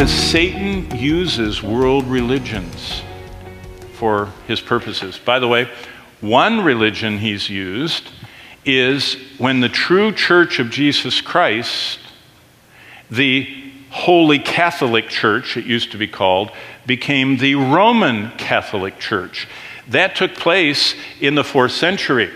Because Satan uses world religions for his purposes. By the way, one religion he's used is when the true church of Jesus Christ, the Holy Catholic Church, it used to be called, became the Roman Catholic Church. That took place in the fourth century.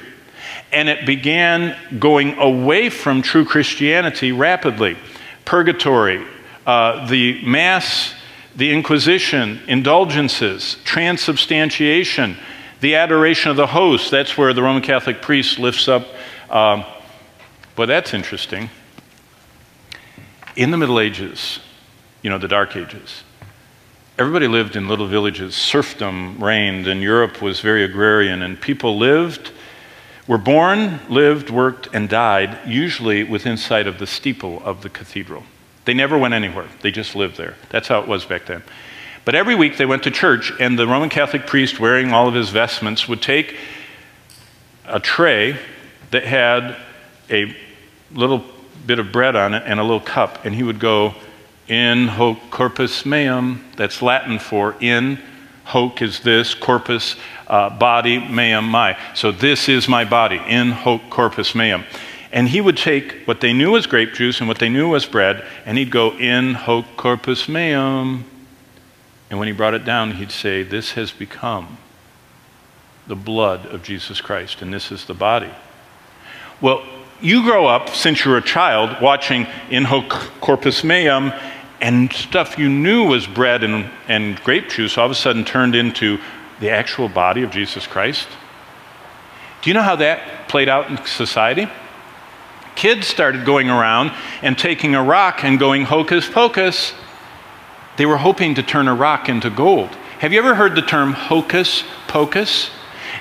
And it began going away from true Christianity rapidly. Purgatory, uh, the Mass, the Inquisition, indulgences, transubstantiation, the adoration of the host. That's where the Roman Catholic priest lifts up. Um, well, that's interesting. In the Middle Ages, you know, the Dark Ages, everybody lived in little villages. Serfdom reigned, and Europe was very agrarian, and people lived, were born, lived, worked, and died, usually within sight of the steeple of the cathedral. They never went anywhere, they just lived there. That's how it was back then. But every week they went to church, and the Roman Catholic priest, wearing all of his vestments, would take a tray that had a little bit of bread on it and a little cup, and he would go, In hoc corpus meum, that's Latin for in. Hoc is this, corpus, uh, body, meum, my. So this is my body, in hoc corpus meum. And he would take what they knew was grape juice and what they knew was bread, and he'd go, In hoc corpus meum. And when he brought it down, he'd say, This has become the blood of Jesus Christ, and this is the body. Well, you grow up since you're a child watching In Hoc Corpus Meum, and stuff you knew was bread and, and grape juice all of a sudden turned into the actual body of Jesus Christ. Do you know how that played out in society? Kids started going around and taking a rock and going hocus pocus. They were hoping to turn a rock into gold. Have you ever heard the term hocus pocus?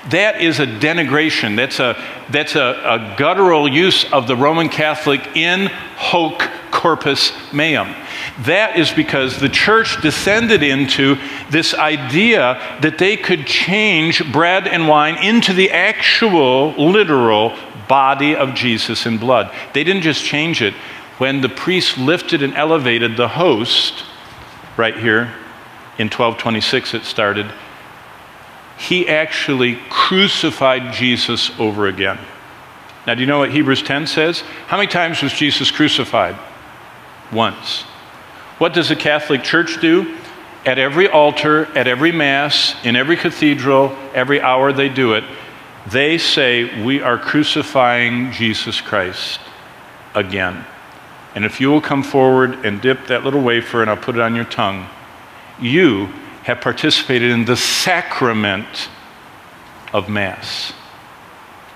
That is a denigration. That's a, that's a, a guttural use of the Roman Catholic in hoc corpus meum. That is because the church descended into this idea that they could change bread and wine into the actual, literal body of Jesus in blood. They didn't just change it. When the priest lifted and elevated the host, right here in 1226 it started, he actually crucified Jesus over again. Now, do you know what Hebrews 10 says? How many times was Jesus crucified? Once. What does the Catholic Church do? At every altar, at every Mass, in every cathedral, every hour they do it, they say, We are crucifying Jesus Christ again. And if you will come forward and dip that little wafer and I'll put it on your tongue, you have participated in the sacrament of Mass.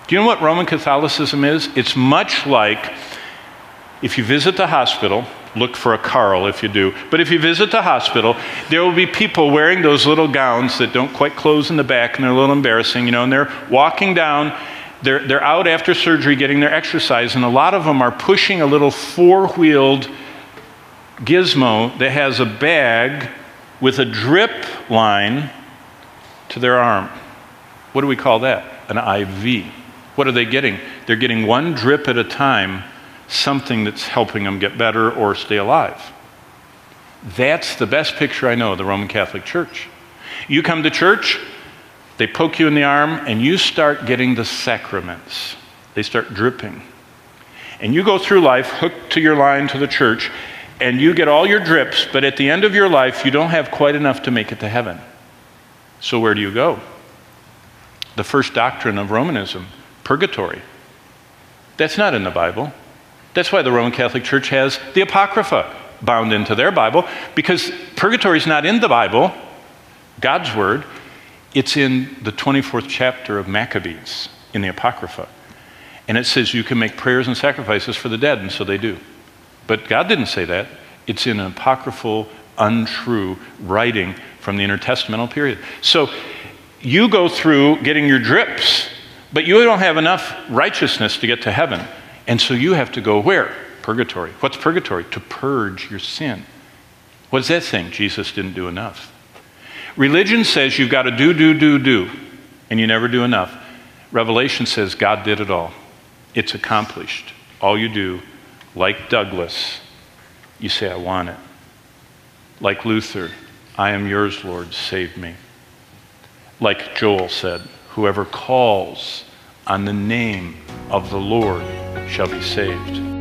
Do you know what Roman Catholicism is? It's much like if you visit the hospital, look for a Carl if you do, but if you visit the hospital, there will be people wearing those little gowns that don't quite close in the back and they're a little embarrassing, you know, and they're walking down. They're, they're out after surgery getting their exercise, and a lot of them are pushing a little four wheeled gizmo that has a bag with a drip line to their arm. What do we call that? An IV. What are they getting? They're getting one drip at a time, something that's helping them get better or stay alive. That's the best picture I know of the Roman Catholic Church. You come to church, they poke you in the arm, and you start getting the sacraments. They start dripping. And you go through life hooked to your line to the church, and you get all your drips, but at the end of your life, you don't have quite enough to make it to heaven. So where do you go? The first doctrine of Romanism, purgatory. That's not in the Bible. That's why the Roman Catholic Church has the Apocrypha bound into their Bible, because purgatory is not in the Bible, God's Word. It's in the 24th chapter of Maccabees in the Apocrypha. And it says you can make prayers and sacrifices for the dead, and so they do. But God didn't say that. It's in an apocryphal, untrue writing from the intertestamental period. So you go through getting your drips, but you don't have enough righteousness to get to heaven. And so you have to go where? Purgatory. What's purgatory? To purge your sin. What is that saying? Jesus didn't do enough. Religion says you've got to do, do, do, do, and you never do enough. Revelation says God did it all. It's accomplished. All you do like Douglas, you say, I want it. Like Luther, I am yours, Lord, save me. Like Joel said, whoever calls on the name of the Lord shall be saved.